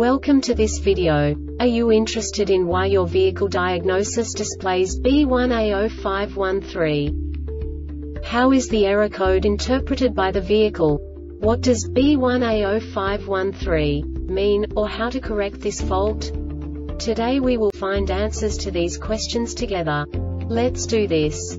Welcome to this video. Are you interested in why your vehicle diagnosis displays B1A0513? How is the error code interpreted by the vehicle? What does B1A0513 mean, or how to correct this fault? Today we will find answers to these questions together. Let's do this.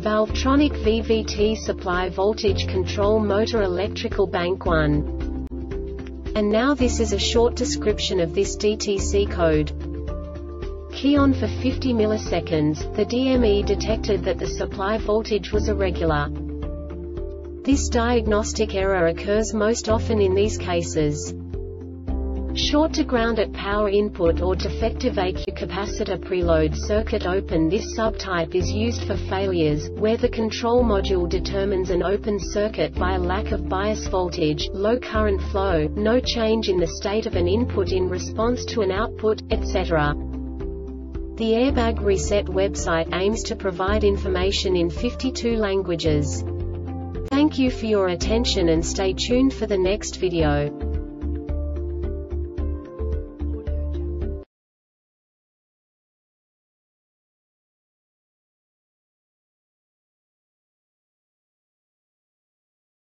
Valvetronic VVT Supply Voltage Control Motor Electrical Bank 1. And now this is a short description of this DTC code. Key on for 50 milliseconds, the DME detected that the supply voltage was irregular. This diagnostic error occurs most often in these cases. Short to ground at power input or defective ECU capacitor preload circuit open This subtype is used for failures, where the control module determines an open circuit by lack of bias voltage, low current flow, no change in the state of an input in response to an output, etc. The Airbag Reset website aims to provide information in 52 languages. Thank you for your attention and stay tuned for the next video.